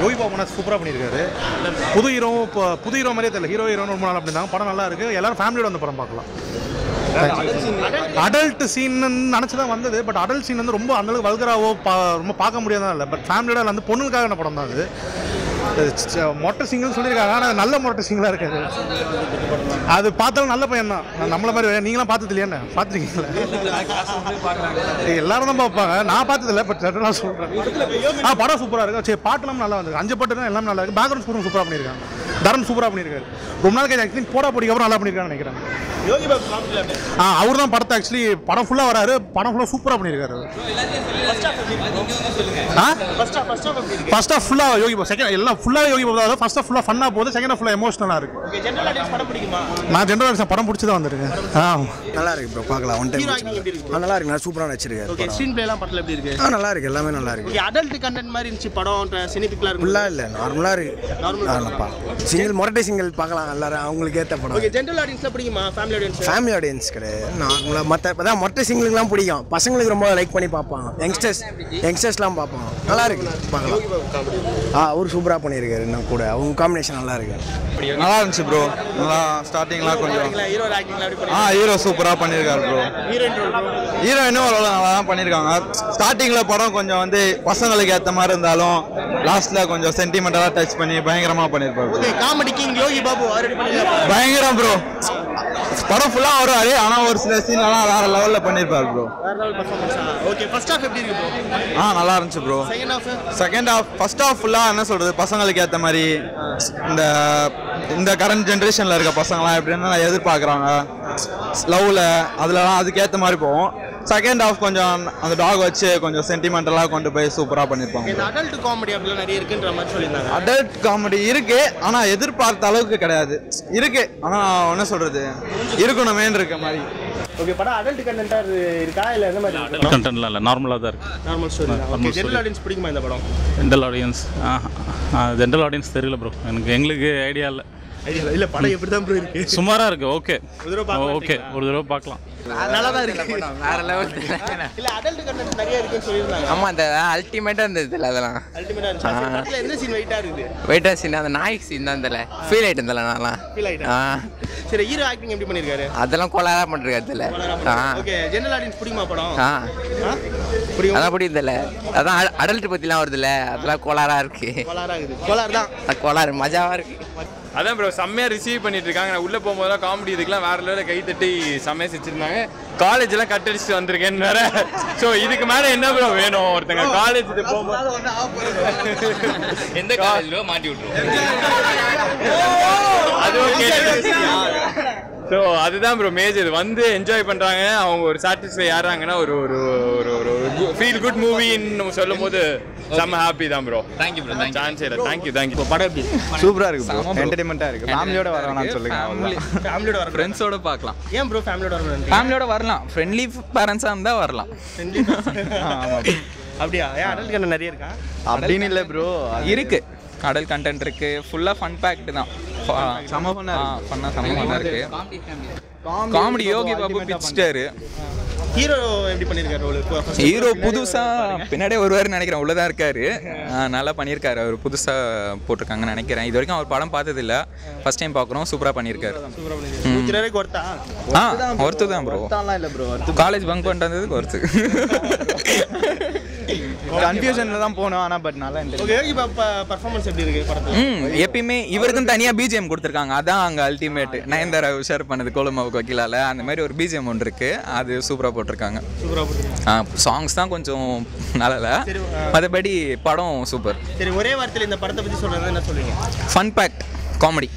யோகி பாபு சூப்பராக பண்ணியிருக்காரு. புது ஹீரோ இப்போ புது ஹீரோ மாதிரியே தெரியல. ஹீரோ ஹீரோன்னு ரொம்ப நாள் அப்படின்னா படம் நல்லா இருக்கு. எல்லாரும் ஃபேமிலியோட வந்து படம் பார்க்கலாம். அடல்ட் சீன் நினச்சி தான் வந்தது. பட் அடல்ட் சீன் வந்து ரொம்ப அந்தளவுக்கு வல்கராவோ பா ரொம்ப பார்க்க முடியாதான் இல்லை. பட் ஃபேமிலியோட வந்து பொண்ணுக்காக படம் தான் அது? மொட்டை சிங்கிள் சொல்லியிருக்காங்க. ஆனால் நல்ல மொட்டை சிங்கிளாக இருக்காது. அது பார்த்தாலும் நல்ல பையன் தான் நம்மள மாதிரி நீங்களாம் பார்த்தது இல்லையா என்ன? பார்த்துருக்கீங்களா? எல்லாரும் தான் பார்ப்பாங்க. நான் பார்த்ததில்ல பட் நான் சொல்கிறேன் ஆ படம் சூப்பராக இருக்கு. சரி பாட்டுலாம் நல்லா வந்து அஞ்சு பாட்டு தான் எல்லாம் நல்லா இருக்கு. பேக்ரவுண்ட் சூப்பராக பண்ணியிருக்காங்க. தரன் சூப்பராக பண்ணியிருக்காரு. ரொம்ப நாள் கழிச்சு ஆக்சுவலி போடா பொடிக்கு அப்புறம் நல்லா பண்ணியிருக்காங்கன்னு நினைக்கிறேன். யோகி பாபு ஆ அவர் தான் படத்தை ஆக்சுவலி படம் ஃபுல்லாக வராரு. படம் ஃபுல்லாக சூப்பராக பண்ணியிருக்காரு ஆ? ஃபர்ஸ்ட் ஆஃப் ஃபர்ஸ்ட் ஆஃப் எப்படி இருக்கு? ஃபர்ஸ்ட் ஆஃப் ஃபுல்லாக யோகி பாபு செகண்ட் எல்லாம் ஃபுல்லாக யோகி பாபு தான். ஃபர்ஸ்ட் ஆஃப் ஃபுல்லாக ஃபன்னாக போகுது செகண்ட் ஆஃப் ஃபுல்லாக எமோஷனலாக இருக்கு. ஓகே ஜென்ரல் ஆடியன்ஸ் படம் பிடிக்குமா? நான் ஜென்ரல் படம் பிடிச்சி தான் வந்திருக்கேன் ஆ. நல்லா இருக்கு ப்ரோ பார்க்கலாம். ஒன் டைம் நல்லா இருக்கு நல்லா சூப்பராக வச்சிருக்காரு ஓகே ஸ்க்ரீன் பிளேலாம் படத்தில் எப்படி இருக்கு? ஆ நல்லா இருக்கு எல்லாமே நல்லா இருக்கு. ஓகே அடல்ட் கண்டென்ட் மாதிரி இருந்துச்சு படம் சினிபிக்லாம் இருக்கு ஃபுல்லாக இல்லை நார்மலாக இருக்கு. நார்மலாப்பா சிங்கிள் மொரட்டை சிங்கிள் பார்க்கலாம் எல்லாரும். அவங்களுக்கு ஏற்ற படம். ஓகே ஜென்ரல் ஆடியன்ஸ்ல பிடிக்குமா? ஃபேமிலி ஆடியன்ஸ் ஃபேமிலி ஆடியன்ஸ் கிடையாது. நார்மலாக மற்ற அதான் மொட்டை சிங்கிளுக்குலாம் பிடிக்கும். பசங்களுக்கு ரொம்ப லைக் பண்ணி பார்ப்பாங்க. யங்ஸ்டர்ஸ் யங்ஸ்டர்ஸ்லாம் பார்ப்பாங்க. நல்லா இருக்கு. பார்க்கலாம். ஆ அவர் சூப்பராக பண்ணியிருக்காரு இன்னும் கூட. அவங்க காம்பினேஷன் நல்லா இருக்கு. நல்லா இருந்துச்சு ப்ரோ நல்லா ஸ்டார்டிங்லாம் கொஞ்சம். ஆ ஹீரோ சூப்பராக பண்ணியிருக்காரு ப்ரோ ஹீரோயினும் ஓரளவு நல்லா தான் பண்ணியிருக்காங்க ஸ்டார்டிங்கில் படம் கொஞ்சம் வந்து பசங்களுக்கு ஏற்ற மாதிரி இருந்தாலும் லாஸ்ட்டில் கொஞ்சம் சென்டிமெண்டலாக டச் பண்ணி bro. Okay comedy king Yogi Babu பயங்கரம் ப்ரோ படம் ஃபுல்லாக வருவாரு ஆனால் ஒரு சில சீன்லாம் வேற லெவலில் பண்ணியிருப்பாரு bro level okay first half எப்படி இருக்கு ப்ரோ ஆ நல்லா இருந்துச்சு bro second half second half first half ஃபுல்லாக என்ன சொல்கிறது பசங்களுக்கு ஏற்ற மாதிரி இந்த இந்த கரண்ட் ஜென்ரேஷனில் இருக்க பசங்களாம் எப்படின்னா எதிர்பார்க்குறாங்க. லவ்வில் அதுலலாம் அதுக்கேற்ற மாதிரி போகும் செகண்ட் ஹாஃப் கொஞ்சம் அந்த டாக் வச்சு கொஞ்சம் சென்டிமெண்டலாக கொண்டு போய் சூப்பராக பண்ணியிருப்பாங்க இந்த அடல்ட் காமெடி அப்படிலாம் நிறைய இருக்குன்ற மாதிரி சொல்லியிருந்தாங்க. அடல்ட் காமெடி இருக்கு ஆனால் எதிர்பார்த்த அளவுக்கு கிடையாது. இருக்கு ஆனால் என்ன சொல்கிறது இருக்கணுமேன்னு இருக்க மாதிரி. ஓகே படம் அடல்ட் கண்டென்ட்டா இருக்கா? இல்ல என்ன மாதிரி கண்டென்ட்லாம் இல்லை நார்மலாக தான் இருக்குது normal story okay general audience பிடிக்குமா இந்த படம்? ஜென்ரல் ஆடியன்ஸ் ஜென்ரல் ஆடியன்ஸ் தெரியல ப்ரோ எனக்கு எங்களுக்கு ஐடியா இல்லை. இல்ல படம் எப்படி தான் ப்ரோ இருக்கு? சுமாராக இருக்குது ஓகே ஒரு தடவை ஓகே ஒரு தடவை பார்க்கலாம். நல்லா தான் இருக்கு. வேற லெவல் இல்ல அடல்ட் கண்டென்ட் நிறைய இருக்குன்னு சொல்லியிருந்தாங்க. ஆமா அந்த அல்டிமேட்டா இருந்தது அதெல்லாம். அல்டிமேட்டா இருந்துச்சு அந்த படத்துல எந்த சீன் வெயிட்டா இருக்குது? வெயிட்டா சீன் அந்த நாய்க்கு சீன் தான் தெரியல ஃபீல் ஆயிட்டு இருந்தல நான்லாம். ஃபீல் ஆயிட்டேன் சரி ஹீரோ ஆக்டிங் எப்படி பண்ணிருக்காரு? அதெல்லாம் கொலாரா பண்ணிருக்காரு அதுல ஆ. ஓகே ஜெனரல் ஆடியன்ஸ் பிடிக்குமா படம்? ஆ? பிடிக்கும்? அதான் பிடிக்குதுல்ல அதான் அடல்ட் பத்திலாம் வருதுல்ல. அதெல்லாம் கோளாரா இருக்கு. கோளாரா இருக்குது. கோளாறு தான். கோளாறு மஜாவா இருக்கு. அதான் ப்ரோ செம்மையாக ரிசீவ் பண்ணிட்டு இருக்காங்க நான் உள்ளே போகும்போதெல்லாம் காமெடி இதுக்கெல்லாம் வேற லெவலில் கை தட்டி செம்மையாக சிரிச்சிருந்தாங்க. காலேஜ்லாம் கட் அடிச்சுட்டு வந்திருக்கேன்னு வேற. ஸோ இதுக்கு மேலே என்ன ப்ரோ வேணும்? ஒருத்தங்க காலேஜ் இது போகும்போது எந்த காலேஜ்லயோ மாட்டி விட்டுருவோம் அதுவும் கேட்டு ஸோ அதுதான் ப்ரோ மேஜர் வந்து என்ஜாய் பண்ணுறாங்க அவங்க ஒரு சாட்டிஸ்ஃபை ஆறாங்கன்னா ஒரு ஒரு ஒரு ஒரு ஃபீல் குட் மூவின்னு சொல்லும் போது செம்ம ஹாப்பி தான் bro thank you bro thank you chance இல்லை. தேங்க்யூ தேங்க்யூ படம் எப்படி? சூப்பராக இருக்கு ப்ரோ என்டர்டைன்மெண்ட்டாக இருக்கு. ஃபேமிலியோட வரவேணாம்னு சொல்லுங்க ஃபேமிலியோட வர ஃப்ரெண்ட்ஸோட பார்க்கலாம். ஏன் ப்ரோ ஃபேமிலியோட வர ஃபேமிலியோட வரலாம். ஃப்ரெண்ட்லி பேரண்ட்ஸாக இருந்தால் வரலாம். அப்படியா? ஏன் அடல்ட் கண்டென்ட் நிறைய இருக்கா? அப்படின்னு இல்லை ப்ரோ இருக்கு. அடல் கண்டென்ட் இருக்கு. ஃபுல்லாக ஃபன் பேக்டு தான். செம. ஃபன்னாக செம்ம ஃபன்னாக இருக்கு. காமெடி யோகி பாபு பிச்சிட்டாரு. ஹீரோ எப்படி பண்ணிருக்காரு ரோல் ஹீரோ புதுசா பின்னாடியே வருவாருன்னு நினைக்கிறேன். உள்ளதான் இருக்காரு. நல்லா பண்ணியிருக்காரு. அவர் புதுசா போட்டிருக்காங்கன்னு நினைக்கிறேன். இது வரைக்கும் அவர் படம் பார்த்தது இல்ல ஃபர்ஸ்ட் டைம் பார்க்குறோம். சூப்பரா பண்ணியிருக்காரு. ஒருத்தா ஆ ஒருத்தர் தான் ப்ரோ காலேஜ் பங்க் பண்ணிட்டு வந்ததுக்கு ஒருத்து கன்ஃபியூஷனில் தான் போனோம் ஆனால் பட் நல்லா பர்ஃபார்மன்ஸ் எப்படி இருக்கு படத்துல? எப்பயுமே இவருக்கும் தனியாக பிஜிஎம் கொடுத்துருக்காங்க. அதான் அங்கே அல்டிமேட் நயன்தாரா உஷார் பண்ணது கோலமாவுக்கு வக்கீலால. அந்த மாதிரி ஒரு பிஜிஎம் ஒன்று இருக்கு. அது சூப்பராக போட்டிருக்காங்க. சூப்பரா போட்டுருக்கீங்க. ஆ சாங்ஸ் தான் கொஞ்சம் நல்லா சரி, மற்றபடி படம் சூப்பர் சரி ஒரே வார்த்தையில் இந்த படத்தை பத்தி சொல்றது என்ன சொல்லுவீங்க? Fun fact comedy